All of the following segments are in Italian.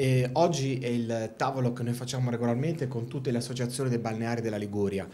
e oggi è il tavolo che noi facciamo regolarmente con tutte le associazioni dei balneari della Liguria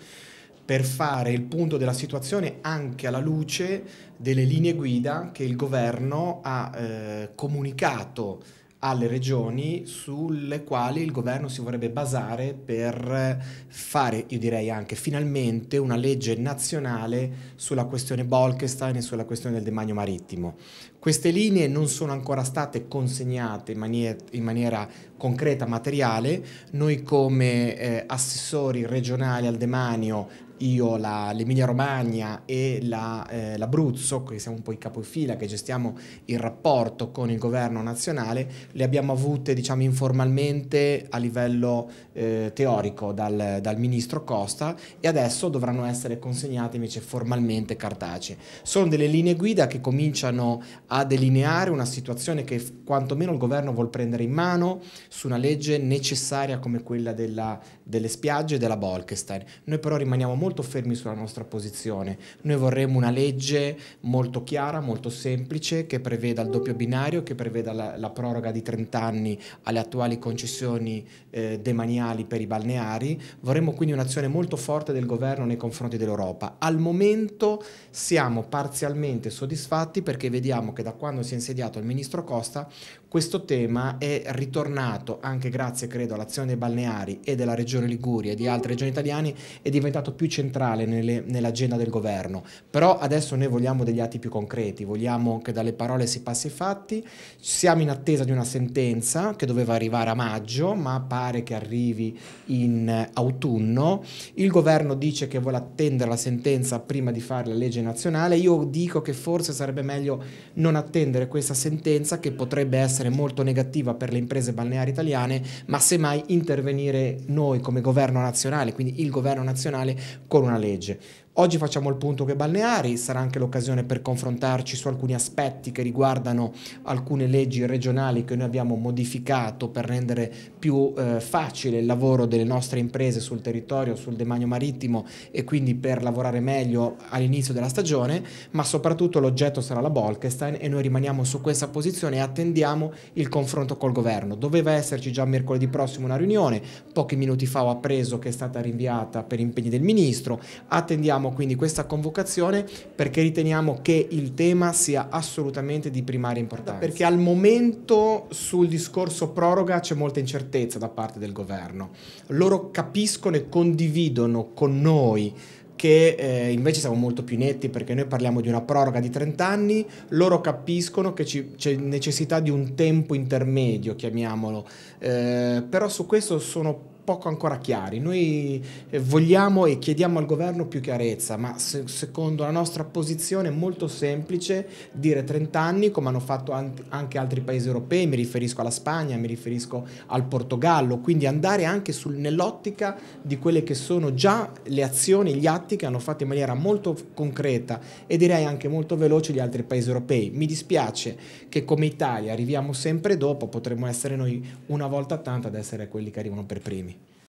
per fare il punto della situazione anche alla luce delle linee guida che il governo ha eh, comunicato alle regioni sulle quali il governo si vorrebbe basare per fare, io direi anche finalmente, una legge nazionale sulla questione Bolkestein e sulla questione del demanio marittimo. Queste linee non sono ancora state consegnate in maniera, in maniera concreta, materiale. Noi come eh, assessori regionali al demanio io l'Emilia Romagna e la, eh, l'Abruzzo, che siamo un po' i capofila che gestiamo il rapporto con il governo nazionale, le abbiamo avute diciamo informalmente a livello eh, teorico dal, dal, ministro Costa e adesso dovranno essere consegnate invece formalmente cartacee. Sono delle linee guida che cominciano a delineare una situazione che quantomeno il governo vuole prendere in mano su una legge necessaria come quella della, delle spiagge e della Bolkestein. Noi però rimaniamo molto molto fermi sulla nostra posizione. Noi vorremmo una legge molto chiara, molto semplice, che preveda il doppio binario, che preveda la, la proroga di 30 anni alle attuali concessioni eh, demaniali per i balneari. Vorremmo quindi un'azione molto forte del governo nei confronti dell'Europa. Al momento siamo parzialmente soddisfatti perché vediamo che da quando si è insediato il ministro Costa questo tema è ritornato anche grazie credo all'azione dei balneari e della regione Liguria e di altre regioni italiane è diventato più nell'agenda del governo, però adesso noi vogliamo degli atti più concreti, vogliamo che dalle parole si passi ai fatti, siamo in attesa di una sentenza che doveva arrivare a maggio, ma pare che arrivi in autunno, il governo dice che vuole attendere la sentenza prima di fare la legge nazionale, io dico che forse sarebbe meglio non attendere questa sentenza che potrebbe essere molto negativa per le imprese balneari italiane, ma semmai intervenire noi come governo nazionale, quindi il governo nazionale con una legge. Oggi facciamo il punto che balneari, sarà anche l'occasione per confrontarci su alcuni aspetti che riguardano alcune leggi regionali che noi abbiamo modificato per rendere più eh, facile il lavoro delle nostre imprese sul territorio, sul demanio marittimo e quindi per lavorare meglio all'inizio della stagione, ma soprattutto l'oggetto sarà la Bolkestein e noi rimaniamo su questa posizione e attendiamo il confronto col governo. Doveva esserci già mercoledì prossimo una riunione, pochi minuti fa ho appreso che è stata rinviata per impegni del ministro, attendiamo Chiediamo quindi questa convocazione perché riteniamo che il tema sia assolutamente di primaria importanza. Perché al momento sul discorso proroga c'è molta incertezza da parte del governo. Loro capiscono e condividono con noi che eh, invece siamo molto più netti perché noi parliamo di una proroga di 30 anni, loro capiscono che c'è necessità di un tempo intermedio, chiamiamolo, eh, però su questo sono poco ancora chiari. Noi eh, vogliamo e chiediamo al governo più chiarezza, ma se, secondo la nostra posizione è molto semplice dire 30 anni come hanno fatto anche altri paesi europei, mi riferisco alla Spagna, mi riferisco al Portogallo, quindi andare anche nell'ottica di quelle che sono già le azioni, gli atti che hanno fatto in maniera molto concreta e direi anche molto veloce gli altri paesi europei. Mi dispiace che come Italia arriviamo sempre dopo, potremmo essere noi una volta tanto ad essere quelli che arrivano per primi.